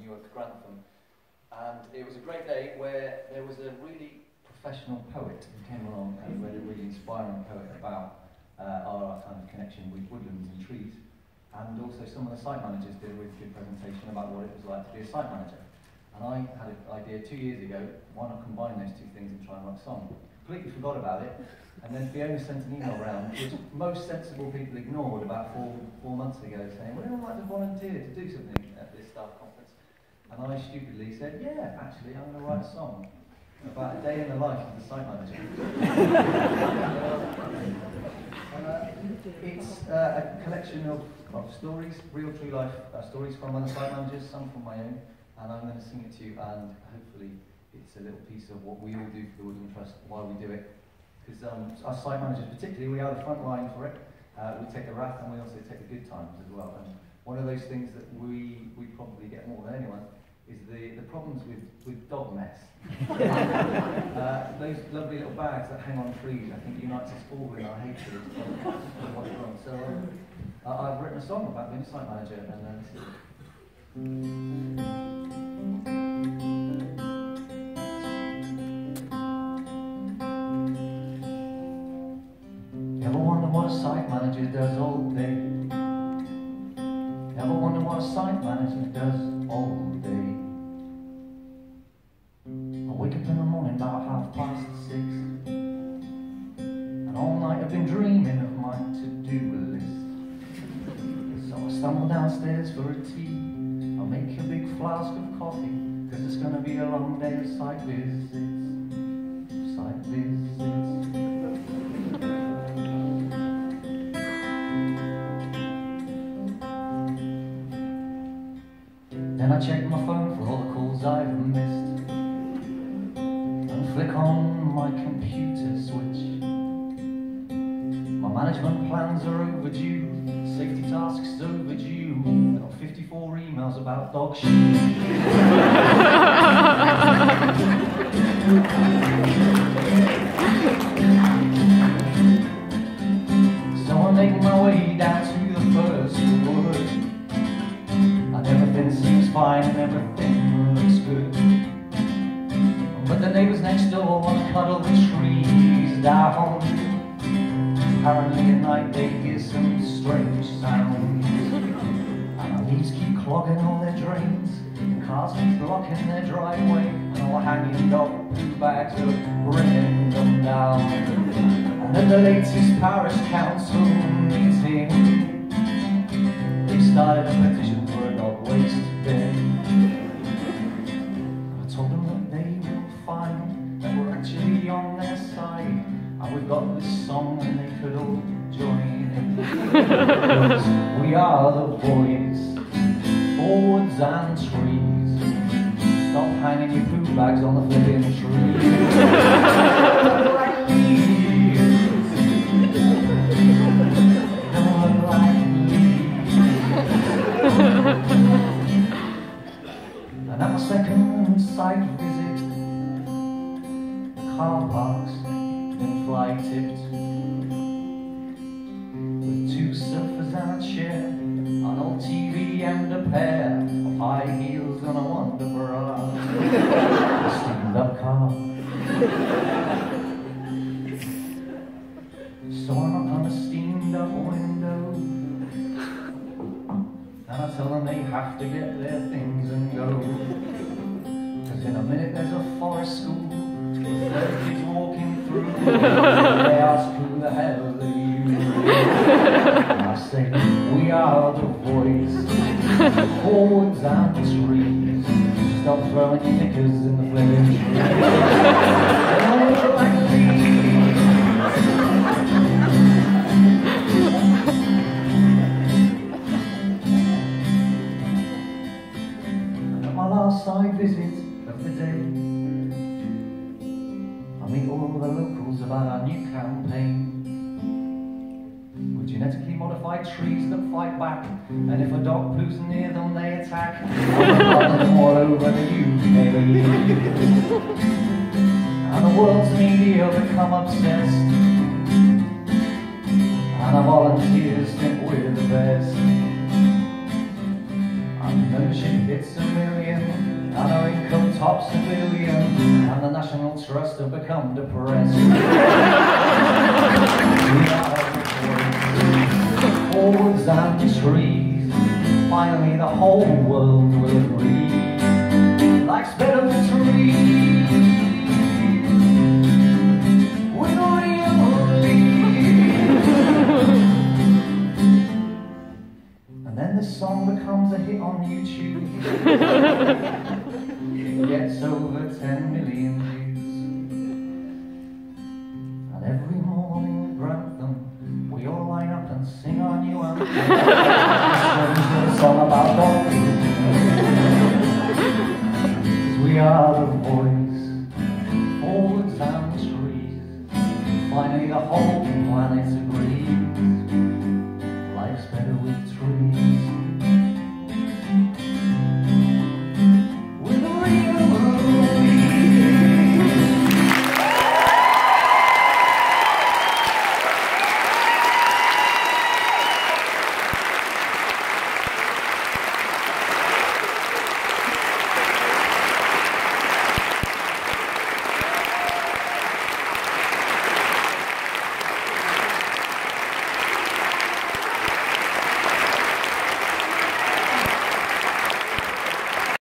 Newark Grantham. And it was a great day where there was a really professional poet who came along and read a really inspiring poet about uh, our kind of connection with woodlands and trees. And also some of the site managers did a really good presentation about what it was like to be a site manager. And I had an idea two years ago, why not combine those two things and try and write a song? Completely forgot about it. And then Fiona sent an email around, which most sensible people ignored about four, four months ago, saying, would anyone like to volunteer to do something at this staff conference? And I stupidly said, yeah, actually, I'm going to write a song about a day in the life of the site manager. uh, it's uh, a collection of, of stories, real true life uh, stories from other site managers, some from my own, and I'm going to sing it to you, and hopefully it's a little piece of what we all do for the Woodland Trust, why we do it. Because um, our site managers, particularly, we are the front line for it. Uh, we take the wrath and we also take the good times as well. And one of those things that we, we probably get more than anyone the, problems with, with dog mess. uh, those lovely little bags that hang on trees, I think unites us all in our hatred of what's wrong. So um, uh, I've written a song about being a site manager, and uh, this is Ever wonder what a site manager does all day? Ever wonder what a site manager does all day? All night I've been dreaming of my to-do list So I stumble downstairs for a tea I'll make a big flask of coffee, cause it's gonna be a long day of site visits. Site visits. Then I check my phone for all the calls I've missed And flick on my computer management plans are overdue Safety tasks overdue 54 emails about dog shit. Apparently at night they hear some strange sounds And the leaves keep clogging all their drains, and cars keep blocking their driveway, and all hanging dog bags are bringing them down. And at the latest parish council meeting, they started a petition for a dog waste bin. I told them that they will find that we're actually on their and we've got this song and they could all join in. we are the boys woods and trees. Stop hanging your food bags on the flipping tree. and my second site visit, the car parks two sofas and a chair, an old TV and a pair of high heels and a wonder bra. a stand-up car. so I knock on a steamed-up window, and I tell them they have to get their things and go. Cause in a minute there's a forest school with kids walking through. they ask who the hell I say, we are the boys, the forwards and the trees. Stop throwing knickers in the flaming At my last side visit of the day, I meet all the locals about our new campaign genetically modified trees that fight back. And if a dog poos near them, they attack. all over the UK. And the world's media become obsessed. And our volunteers think we're the best. And membership hits a million and our income tops a billion, and the National Trust have become depressed. forwards and trees. Finally, the whole world will agree. Better than trees. This song becomes a hit on YouTube. it gets over 10 million song about dolphins. we are